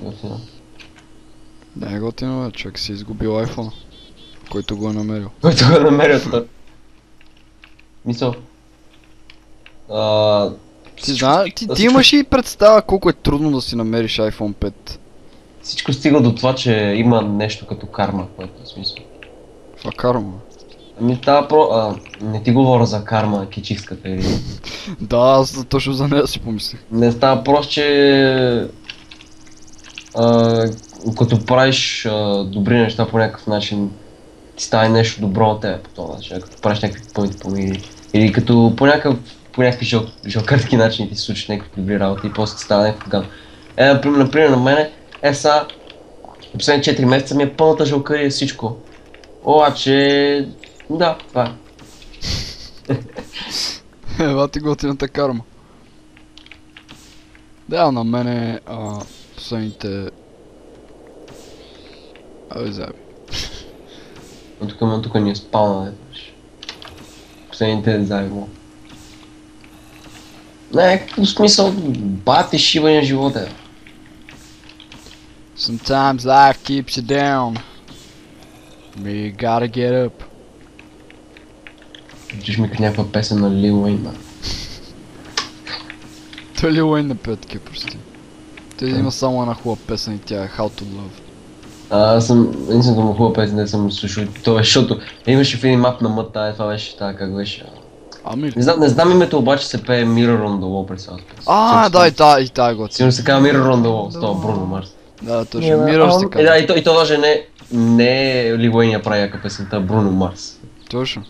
готино. Не е готино, човек си е изгубил iPhone. Който го е намерил. Който го е намерил той. Мисъл. А, Ти, зна, ти, ти имаш и представа колко е трудно да си намериш iPhone 5. Всичко стига до това, че има нещо като карма, което е смисъл. Това карма. Ами това про... А, не ти говоря за карма, кичикската или... Да, аз точно за нея си помислих. Не става просто, че... А, като правиш а, добри неща по някакъв начин, ти става и нещо добро от теб по този начин. Като правиш някакви пъмити помири. Или като по някакъв по някакви жал, жалкъртки начини ти се случиш някакви добри работи и после ти става някакъв ган. Е, например, например на мене, е са, последните 4 месеца ми е пълната жалкария всичко. Обаче, да, това е. Ева ти готината карма. Да, на мене а, последните... Абе, заби. Но тук, но тук ни е спална, да кажеш. Последните заедно. Не, в смисъл, бати шиване на живота. е. Sometimes life keeps you down. But you gotta get up. Чуш ми като някаква песен на Лил Уейн, бе. Той ли Уейн не пее такива прости. Той има само една хубава песен и тя е How to Love. Аз съм, единствената му хубава песен, не съм слушал. То е, защото имаше в един мап на мъта, е, това беше така, как беше. Ами? Не знам, не знам името, обаче се пее Mirror on the Wall през цялата песен. А, да, и та, и та готина. Сигурно се казва Mirror on the Wall, с това Бруно Марс. Да, точно. Мирър се Е, да, казва. и то, и то даже не, не е Лил Уейн я прави яка песента, Бруно Марс. Точно.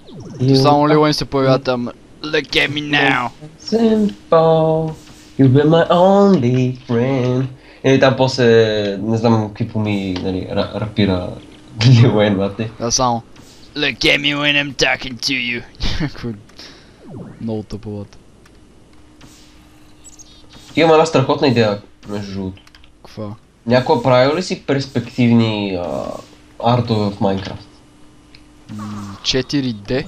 Само Лил Уейн се появява там. Look at me now. Simple, you'll be my only friend. И там после, не знам какви поми, нали, ра- рапира Лил Уейн, бате. Да, само. Look at me when I'm talking to you. Е? Много тъповата. Имам една страхотна идея, между другото. Каква? Някой правил ли си перспективни а, артове в Майнкрафт? М, 4D?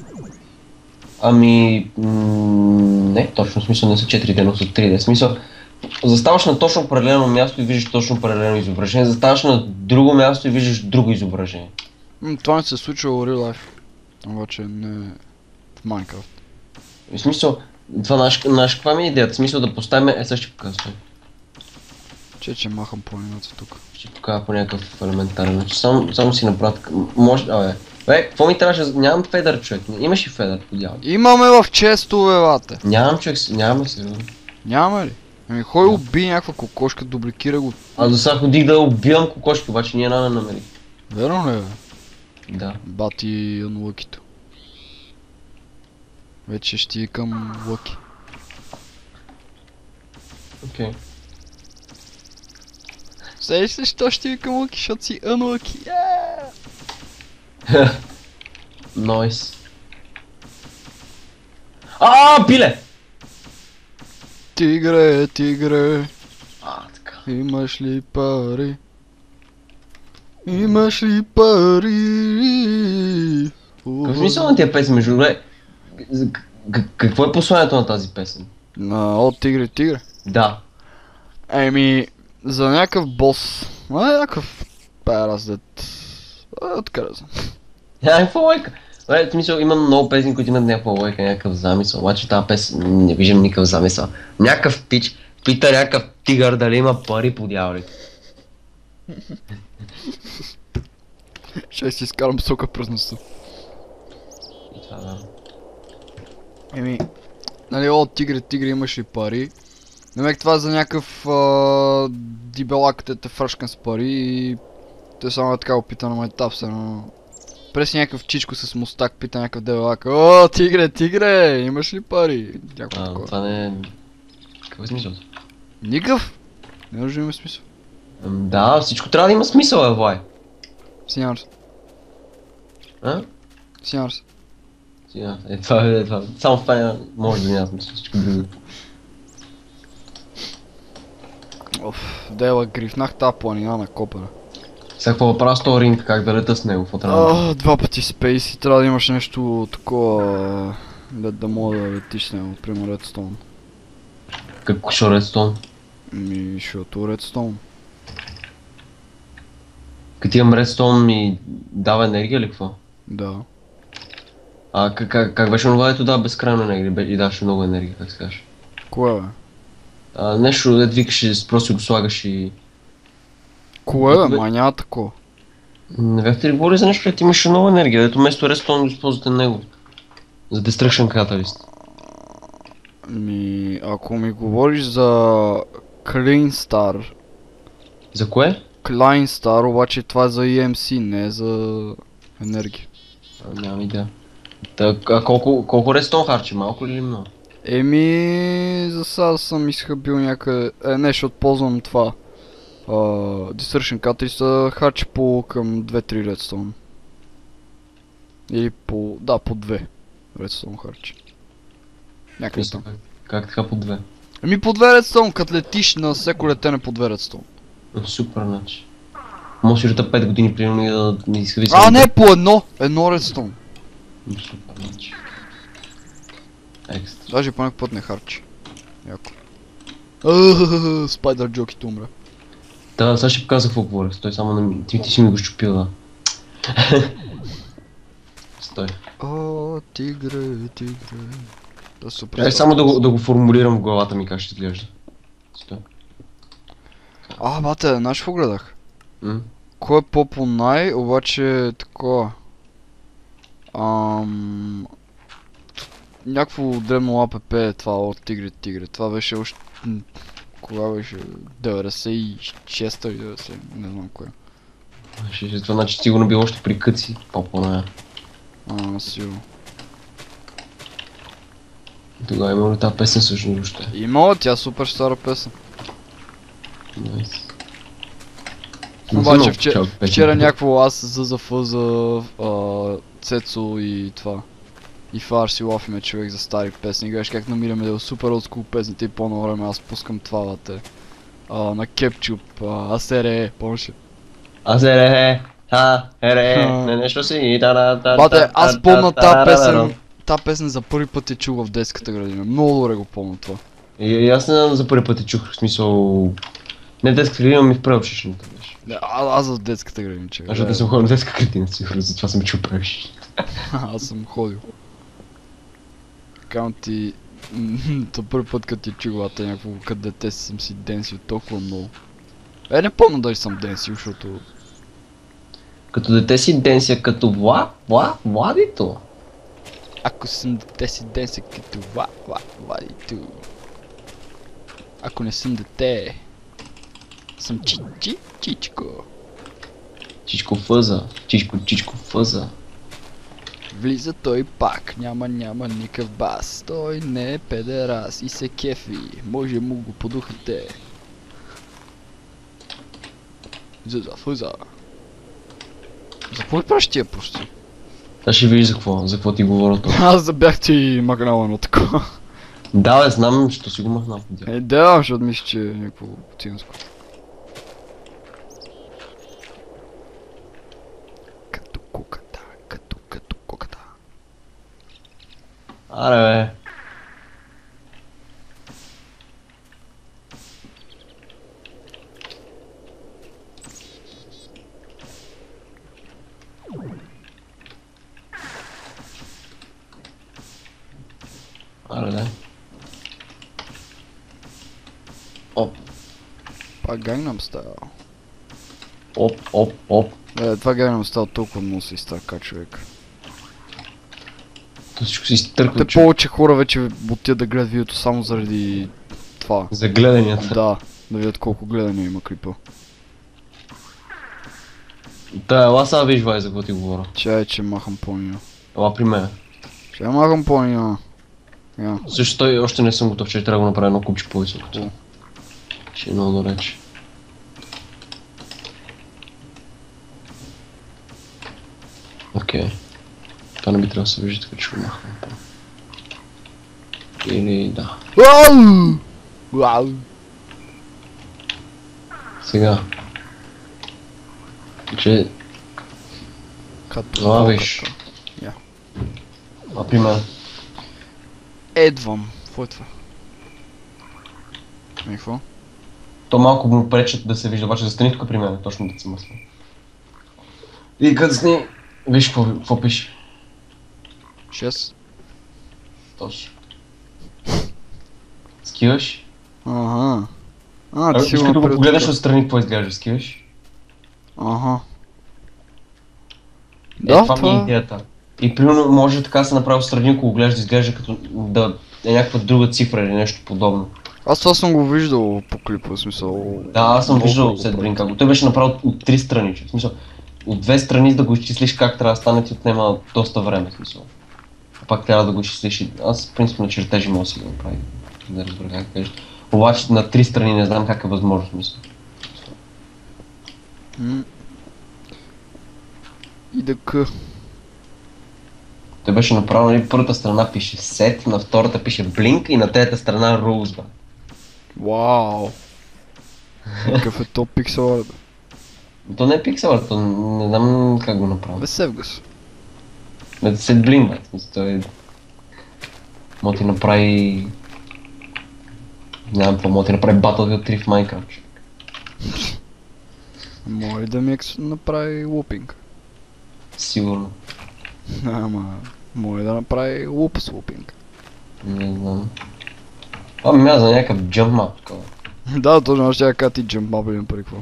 Ами, не, точно смисъл не са 4D, но са 3D. В смисъл, заставаш на точно определено място и виждаш точно определено изображение, заставаш на друго място и виждаш друго изображение. М, Това не се е случило в real life. Обаче не в Minecraft. В смисъл, това наш, наш каква ми е идеята? В смисъл да поставим, е, сега ще показвам. Че, че махам планината тук. Ще покажа по някакъв елементарен начин. Само, само си направя Може, абе. Бе, какво ми трябваше? Нямам федър, човек. Имаш ли федър, подявам? Имаме в честове, лате. Нямам човек, нямаме сериозно. Няма ли? Ами кой уби някаква кокошка, дубликира го. Аз до сега ходих да убивам кокошки, обаче ние една не намерих. Верно ли бе? Да. Бати Unlucky-то. Вече ще ти към Лъки. Окей. Седиш ли, що ще ви към Лъки, защото си Unlucky? Нойс. А, пиле! Тигре, тигре, А, така. имаш ли пари? Имаш ли пари? Какъв смисъл на тия песен, между другото? К- Какво е посланието на тази песен? На от тигре, тигре. Да. Еми, за някакъв бос. А, някакъв параз дет. А, откъде знам. Някаква лойка. Бе, в смисъл има много песни, които имат някаква лойка, някакъв замисъл. Обаче тази песен не виждам никакъв замисъл. Някакъв пич пита някакъв тигър дали има пари по дяволите. Ще си изкарам сока през носа. И това да. Еми, нали, о, тигре, тигре, имаш ли пари? Намек това за някакъв а, дибелак, те те фръшкан с пари и те само е така опита на майтап се, но... През някакъв чичко с мустак пита някакъв дебелак, о, тигре, тигре, имаш ли пари? Някакво А, такова. това не е... Какво е смисъл? Никакъв? Не може да има смисъл. Да, всичко трябва да има смисъл, е, Влай. Синявам се, А? се. Сега, е, това е, това. Само в това няма- може да няма смисъл, всичко друго. Оф, дела, грифнах тази планина на копера. Какво да правя с този ринг, как да лета с него, какво трябва да два пъти спейс и трябва да имаш нещо такова, да, да мога да летиш с него, примерно Redstone. Какво ще редстон? Ми, защото Redstone. Като имам редстон ми дава енергия или какво? Да. А как, беше това, ето да, безкрайно енергия и даваше много енергия, как се кажеш. Кое бе? Нещо, да викаш просто го слагаш и... Кое? Бе- Ма няма такова. Не бяхте ли говорили за нещо, където имаше много енергия, дето вместо го използвате него. За Destruction Catalyst. Ми, ако ми говориш за Clean Star, За кое? Klein Star, обаче това е за EMC, не е за енергия. А, нямам идея. Так, а колко, колко редстон харчи? Малко или много? Еми, за сега съм изхъбил някъде... Е, не, защото ползвам това. А, Destruction Catalyst харчи по към 2-3 Redstone. Или по... Да, по 2 Redstone харчи. Някъде там. как, така по две? Еми по 2 Redstone, като летиш на всеко летене по 2 Redstone. Супер, значи. Може да лета 5 години, примерно, и да не изхвърли А, не, по едно! Едно Redstone. Супер, значи. Екстра. Даже по някакъв път не харчи. Яко. Спайдър Джокито умре. Да, сега ще показва какво говоря. Стой само на. Ти, ти си ми го щупил, да. Стой. О, тигре, тигре. Да се Дай само да го, да го формулирам в главата ми как ще изглежда. Стой. А, бате, знаеш какво гледах? М? Кой е по най, обаче такова. Ам... някакво древно АПП е това от Тигри Тигри. Това беше още... м, Кога беше? 96-та или 90, не знам кое. Ще, това значи сигурно било още при къци. По-по-ная. А, сигурно. Тогава има ли тази песен всъщност въобще? Имала тя супер стара песен. Найс. Обаче вчера, вчера някакво аз за а, Цецо и това. И Фар си лафиме човек за стари песни. Гледаш как намираме да е супер олдскул песните и по време аз пускам това те. А, на Кепчуп, Асере, помниш ли? Аз е ре, ха, ере, не нещо си, та да та Бате, аз помня тази песен. Та песен за първи път я чух в детската градина. Много добре го помня това. И, и аз не знам за първи път я чух, в смисъл... Не в детската градина, ми в преобщичната беше. А, аз в детската градина, човек. Защото не съм ходил в детска градина, сигурно, затова съм чул преобщичната. аз съм ходил. Казвам ти, то първи път като ти чух, бата, някакво като дете съм си денсил толкова много. Е, не помня дали съм денсил, защото... Като дете си денся като Вла, Вла, Владито. Ако съм дете си денсил като ва, ва, вадито. Ако не съм дете, съм чи, чи, чичко. Чичко фъза, чичко, чичко фъза. Влиза той пак, няма, няма никакъв бас. Той не е педерас и се кефи. Може му го подухате. За за фъза. За какво правиш тия почти? Та ще видиш за какво, за какво ти говоря то. Аз да бях ти махнал едно такова. Да, бе, знам, що си го махнал. дядо. Е, да, защото мисля, че е някакво цинско. Като куката, като, като куката. Аре, бе. Аре, да. Оп, Пак Gangnam Style. оп, оп, оп. Е, това Gangnam Style толкова много се изтърка човек. Всичко си изтърква Те повече хора вече отиват да гледат видеото само заради това. За гледанията. Да, да видят колко гледания има клипа. Да, ела сега виж, Вай, за какво ти говоря. Чай, че махам по-ния. Ела при мен. Ще махам по-ния. Я. Също той още не съм готов, че трябва да го направя едно купче по-високо. О. Ще е много далеч. Окей. Това не би трябвало да се вижда, така че го махам. Или да. Уау! Сега. Че, Като виж. Я. А при мен. Едвам. Какво е това? И какво? То малко му пречат да се вижда, обаче застани тук при мен, точно да се мъсна. И като сни, виж какво пише. 6. Точно. Скиваш? Ага. А, ти си го като го направил погледнеш отстрани, какво изглежда, скиваш? Ага. Е, Да, това, ми е това... идеята. И примерно може така се направи отстрани, ако го гледаш да изглежда като да е някаква друга цифра или нещо подобно. Аз това съм го виждал по клипа, в смисъл... Да, аз съм виждал след прави. Брин как го. Той беше направил от, три страни, че, в смисъл. От две страни да го изчислиш как трябва да стане ти отнема доста време, в смисъл. Пак трябва да го изчислиш. Аз принцип на чертежи мога да си го направя. Не разбера как да кажа. Обаче на три страни не знам как е възможно, в смисъл. М. И да къ. Той беше направил, нали, първата страна пише Set, на втората пише Blink и на третата страна Rules, бе. Вау! Какъв е топ пиксел арт? То не е пиксел, арт, то не знам как го направи. Бе Севгас. Се блин, бе. В смисъл, той... Може ти направи... Не знам какво, може ти направи Battlefield 3 в Minecraft. Може да ми екс... направи лупинг. Сигурно. Ама... Може да направи луп слупинг. Не знам. Това ми мяза някакъв map такова. да, точно ще я кажа ти джамп мабли пари какво.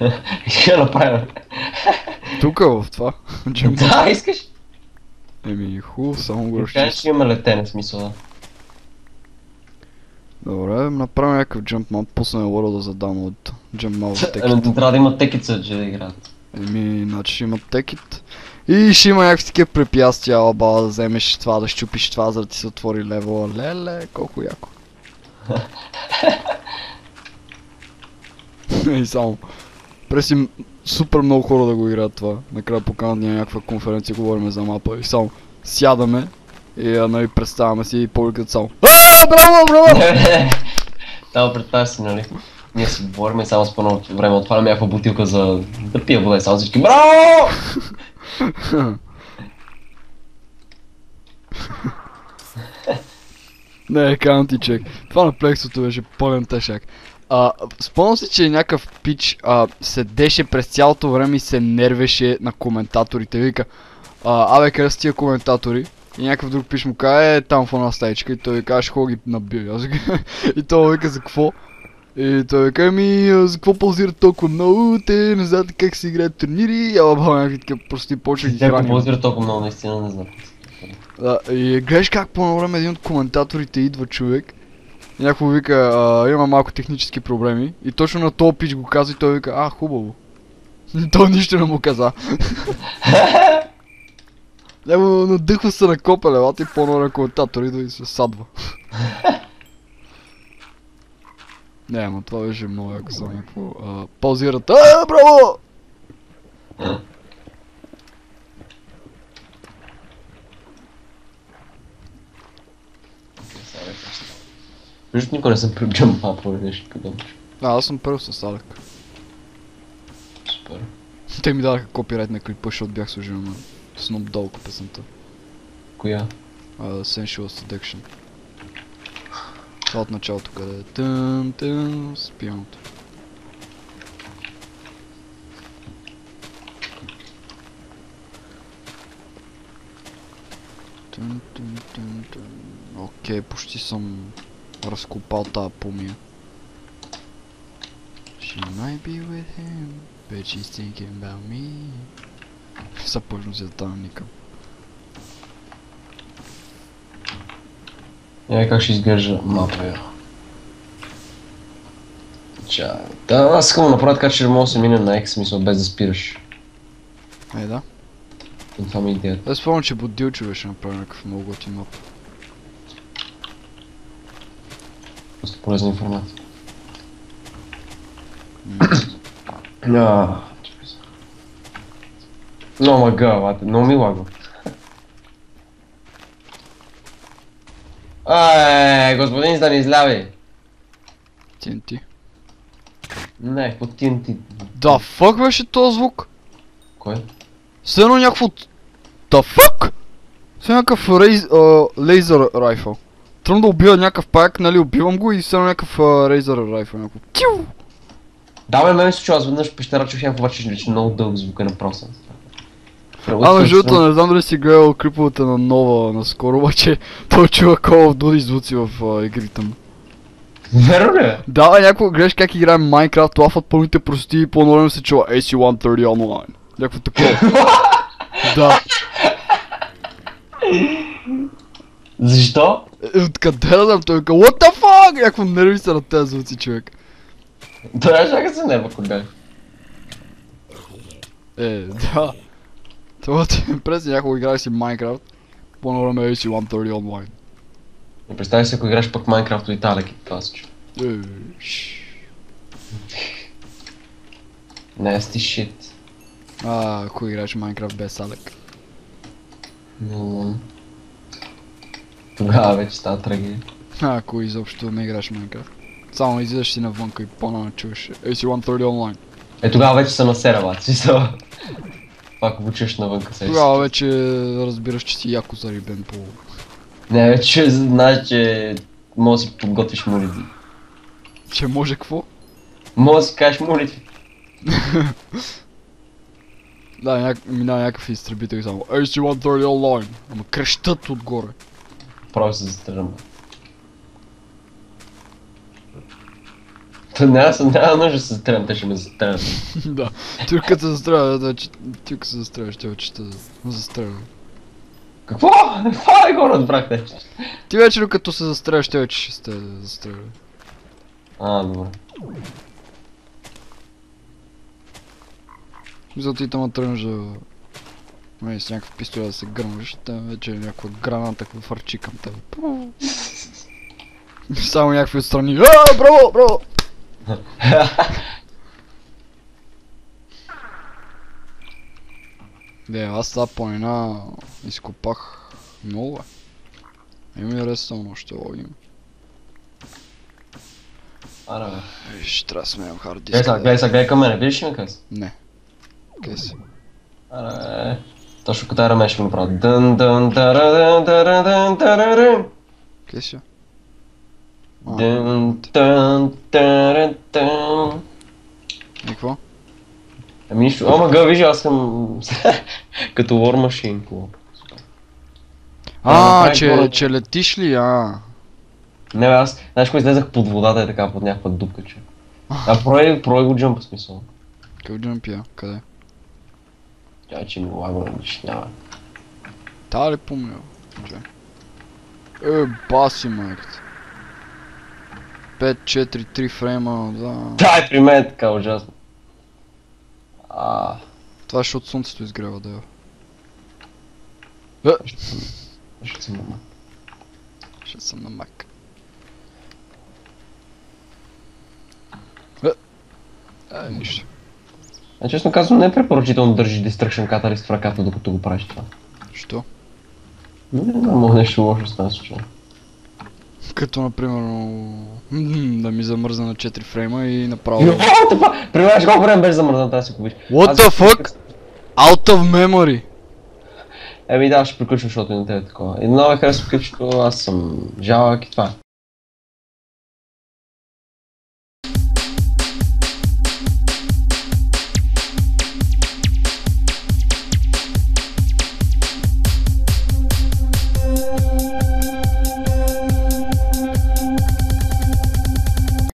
Ще направя. Тук в това. Да, искаш? Еми, хубаво, само го Кажеш, разчисти. че има летене смисъл, да. Добре, направим някакъв jump mount, пуснем World за download. Jump mount Ами, текит. трябва да има текица, че да играят. Еми, значи ще има текит. И ще има някакви такива препятствия, алба, да вземеш това, да щупиш това, за да ти се отвори левела. Леле, колко яко. И само. Преси супер много хора да го играят това. Накрая поканат ни на някаква конференция, говорим за мапа и само сядаме и а, нали, представяме си и публиката само. А, браво, браво! Там представяш си, нали? Ние си говорим и само с пълно време отваряме някаква бутилка за да пия вода и само всички Браво! Не, казвам ти човек. Това на плексото беше пълен тъшак. А, спомням се, че някакъв пич а, седеше през цялото време и се нервеше на коментаторите. Вика, а, абе, къде са тия коментатори? И някакъв друг пич му каза, е, там в една стаечка. И той вика, аз ще ходя ги. Аз вика, и той вика, за какво? И той вика, а, за какво ползират толкова много? Те не знаят как се играят турнири. Ала, ба, някакви такива прости почва ги Тя храним. композира толкова много, наистина не знам. Да, и гледаш как по едно време един от коментаторите идва човек. И някакво вика, а, има малко технически проблеми. И точно на този пич го казва и той вика, а, хубаво. той нищо не му каза. Него надъхва се на копелевата и по-нора коментатор идва и се садва. Не, ама това беше много яко за някакво. Паузират. А, браво! Между никога не съм при джампа или нещо подобно. А, аз съм първо с Алек. Супер. Те ми дадаха копирайт на клипа, защото бях служил на Snoop Dogg песента. Коя? Uh, Sensual Seduction. Това от началото къде е тън, тън, с пианото. Окей, почти съм разкопал тази помия. She might be with him, but she's thinking about me. Започна се да тана никъм. Е, как ще изглежда мапа я. Ча... Да, аз искам да направя така, че мога да се мине на X, смисъл, без да спираш. Е, да. Това ми е идеята. Аз спомням, че Бодилчо беше направил някакъв много готин мап. Просто полезна информация. А, чакай се. Много ма гъвате, много ми лагва. Ай, господин Станислави! TNT. Не, какво TNT? Да, фак беше този звук? Кой? Все едно някакво... Да фак? Все някакъв лейзър райфъл. Тръгвам да убива някакъв пак, нали, убивам го и едно някакъв рейзър райфъл. Някакво... Тю! Да, бе, мен се случва, аз веднъж пещера чух някакво обаче, че много дълъг звук е направо съм. А, между другото, не знам дали си гледал клиповете на нова наскоро, обаче той чува Call of Duty звуци в игрите му. Верно ли? Да, бе, някакво гледаш как играем Minecraft, лафат пълните прости и по-нормално се чува AC-130 онлайн. Някакво такова. да. Защо? Е, Откъде да знам? Той what the fuck? Някакво нерви са на тези звуци, човек. Това чака се нерва, кога. Е, да. Това ти през някога играх си Minecraft. По-норм е AC-130 онлайн. Не представяш си, ако играш пък Майнкрафт от Италия, и това се. Е, шш. Nasty shit. А, ако играеш Minecraft без Алек. Но... Тогава вече става трагедия. А, ако изобщо не играеш Minecraft. Само излизаш си навънка и по-норм чуваш AC-130 онлайн. Е, тогава вече са на сера, бат. Смисъл. Пак го чуеш навънка се. Тогава вече разбираш, че си яко зарибен по... Не, вече знаеш, че може да си подготвиш молитви. Че може какво? Може да си кажеш молитви. Да, няк... минава някакъв изтребител и само AC-130 онлайн. Ама крещат отгоре. Право се застрелям. То няма, няма нужда да се застрелям, те ще ме застрелят. да. Тюрката се застреля, да. Тюрка се застреля, ще те да застреля. Какво? Това не го разбрахте. Ти вече като се застреляш, те вече ще сте застреляли. А, добре. За ти там тръгнеш да... Нали, с някакъв пистолет да се гръмваш, там вече е някаква граната хвърчи към теб. Само някакви отстрани. А, браво, браво! Де, аз тази планина изкопах много е. Има и рестално още логим. Аре, бе. Виж, трябва да сменям хард Гледай сега, диска. гледай сега, гледай към мене, видиш ли ме къде си? Не. Аре, бе. Точно като рамеш ще го направя. Дън, дън, дара, дън, дара, дън, дара, дън. Къде си? Дън, дън, дара, дън. и какво? Ами нищо, ама га, виж, аз съм като War Machine Club. А, че, че летиш ли? А, Не, бе, аз, знаеш, кога излезах под водата е така, под някаква дупка, че. А, прой, прой го джъмпа смисъл. къв джампия? Къде? Тя, че ми лаго не няма. Та ли помня? Е, баси майката. 5, 4, 3 фрейма, да. Та е при мен е така ужасно. А, Това е защото слънцето изгрява, да. е. ще съм мама. Ще съм на мак. Е, е, нищо. А честно казвам, не е препоръчително да държиш Destruction Catalyst в ръката, докато го правиш това. Що? Не знам, може нещо лошо с тази случай. Като, например, да ми замръзна на 4 фрейма и направо... Примерно, колко време беше замръзнат, аз си купиш. What the fuck? Out of memory! Еми да, ще приключвам, защото и на тебе е такова. И много ме харесва ключето, аз съм жалък и това. е.